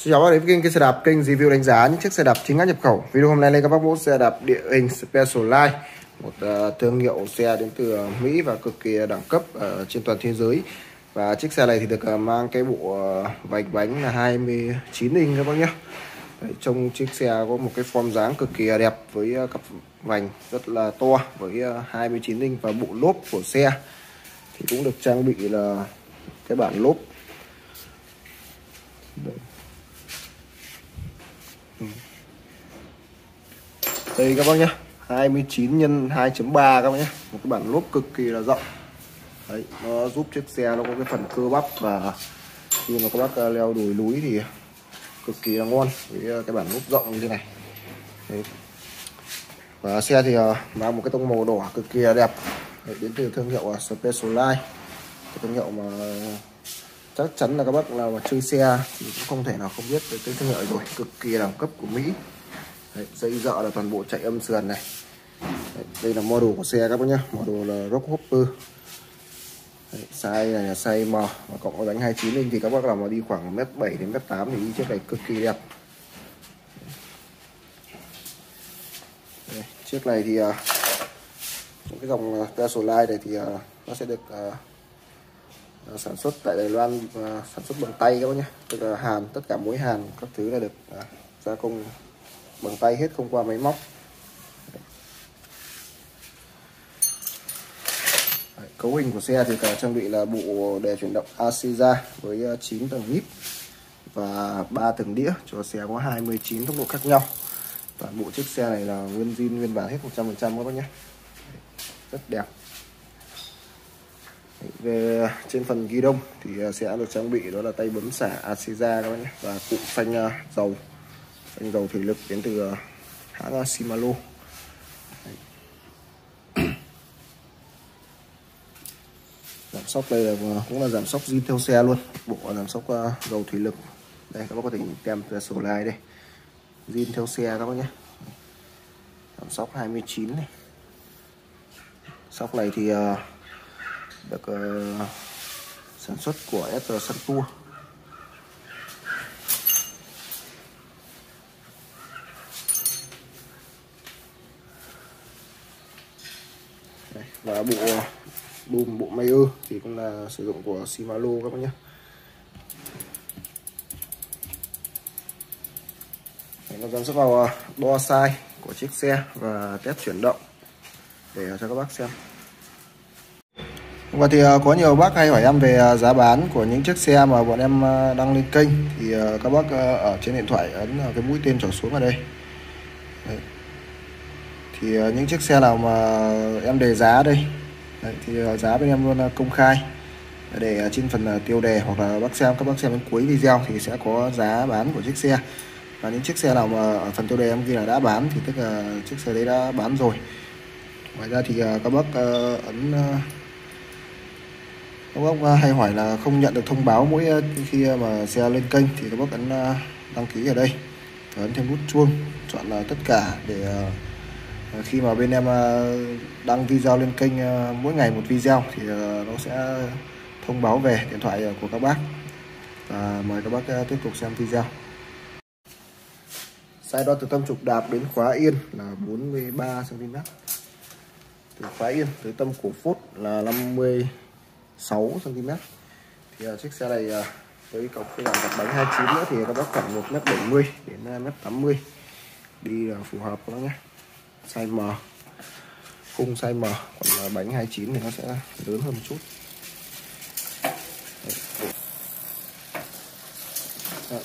Xin chào các bạn đến kênh xe đạp kênh review đánh giá những chiếc xe đạp chính hãng nhập khẩu. Video hôm nay lên các bác mẫu xe đạp địa hình Specialized, một uh, thương hiệu xe đến từ ờ, Mỹ và cực kỳ đẳng cấp ở trên toàn thế giới. Và chiếc xe này thì được uh, mang cái bộ vạch vành bánh là 29 inch các bác nhé. Đấy, trong chiếc xe có một cái form dáng cực kỳ đẹp với cặp vành rất là to với 29 inch và bộ lốp của xe thì cũng được trang bị là cái bản lốp Đấy. Đây các bác nhé 29 nhân 2.3 các bác nhé một cái bản lốp cực kỳ là rộng. Đấy nó giúp chiếc xe nó có cái phần cơ bắp và khi mà các bác à, leo đồi núi thì cực kỳ là ngon. Với à, cái bản lốp rộng như thế này. Đấy. và xe thì à, mang một cái tông màu đỏ cực kỳ là đẹp. Đấy, đến từ thương hiệu Specialized cái thương hiệu mà chắc chắn là các bác nào mà chơi xe thì cũng không thể nào không biết về cái thương hiệu rồi. Cực kỳ đẳng cấp của Mỹ. Đấy, dây dợ là toàn bộ chạy âm sườn này. Đấy, đây là model của xe các bác nhé model là rock hopper. Đấy, size này là size M và cộng với đánh 29 inch thì các bác làm mà đi khoảng mét 7 đến mét 8 thì đi chiếc này cực kỳ đẹp. Đây, chiếc này thì uh, những cái dòng uh, Tesla này thì uh, nó sẽ được uh, sản xuất tại Đài Loan uh, sản xuất bằng tay các bác nhé tức là hàn tất cả mối hàn các thứ là được uh, gia công bằng tay hết không qua máy móc. Đấy, cấu hình của xe thì cả trang bị là bộ đề chuyển động Asiza với ờ, 9 tầng nhíp và 3 tầng đĩa cho xe có 29 tốc độ khác nhau. Toàn bộ chiếc xe này là nguyên zin nguyên bản hết 100% các bác nhé. Rất đẹp. Về trên phần ghi đông thì ờ, sẽ được trang bị đó là tay bấm xả Asiza các bác nhé và cụ phanh ờ, dầu dầu thủy lực đến từ ờ, hãng Shimano. Giảm sóc đây là ờ, cũng là giảm sóc zin theo xe luôn. Bộ giảm sóc ờ, dầu thủy lực. Đây, các bác có thể nhìn kèm sổ lai đây. Zin theo xe các bác nhé. Giảm sóc 29 này. Sóc này thì được sản xuất của SR Sun Tour. Và bộ đùm bộ Mayer thì cũng là sử dụng của Shimano các bác nhé. Nó dần sẽ vào à, đo size của chiếc xe và test chuyển động để à, cho các bác xem. Và thì à, có nhiều bác hay hỏi em về giá bán của những chiếc xe mà bọn em đăng lên kênh. Thì các bác ở trên điện thoại ấn cái mũi tên trở xuống ở đây. Đấy thì ờ, những chiếc xe nào mà em đề giá đây? Đấy, thì ờ, giá bên em luôn ờ, công khai. Để trên phần tiêu đề hoặc là bác xem các bác xem đến cuối video thì sẽ có giá bán của chiếc xe. Và những chiếc xe nào mà ở phần tiêu đề em ghi là đã bán thì tức là chiếc xe đấy đã bán rồi. Ngoài ra thì các bác ấn các bác hay hỏi là không nhận được thông báo mỗi khi mà xe lên kênh thì các bác ấn đăng ký ở đây. Và ấn thêm nút chuông chọn là tất cả để khi mà bên em ờ, đăng video lên kênh ờ, mỗi ngày một video thì ờ, nó sẽ thông báo về điện thoại của các bác. Và mời các bác tiếp tục xem video. Sai đo từ tâm trục đạp đến khóa yên là 43 cm từ khóa yên tới tâm cổ phốt là 56 cm thì chiếc xe này với cọc cái làm cặp bánh 29 nữa thì các bác khoảng 1m70 đến 1m80 đi là phù hợp các bác nhé size M. Khung size M. Còn à, bánh 29 thì nó sẽ lớn hơn một chút.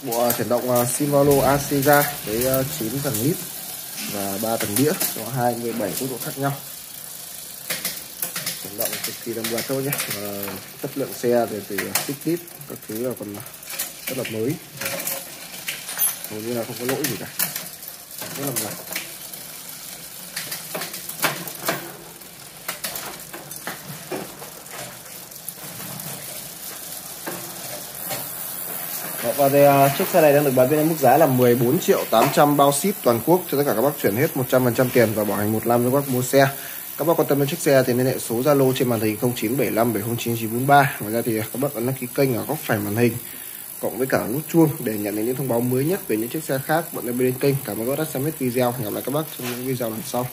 Bộ chuyển động uh, Asiga với à, 9 tầng lít và 3 tầng đĩa. Có 27 tốc độ khác nhau. Chuyển động cực kỳ đồng loạt thôi nhé. Và chất lượng xe thì từ tích tít các thứ là còn rất là mới. Hầu như là không có lỗi gì cả. Rất là mạnh Và thì, uh, à, chiếc xe này đang được bán với mức giá là 14 triệu 800 bao ship toàn quốc cho tất cả các bác chuyển hết 100% tiền và bảo hành một năm cho các bác mua xe. Các bác quan tâm đến chiếc xe thì liên hệ số Zalo trên màn hình 0975 709 943. Ngoài ra thì các bác ấn đăng ký kênh ở góc phải màn hình. cộng với cả nút chuông để nhận được những thông báo mới nhất về những chiếc xe khác bọn em bên kênh cảm ơn các bác đã xem hết video hẹn gặp lại các bác trong những video lần sau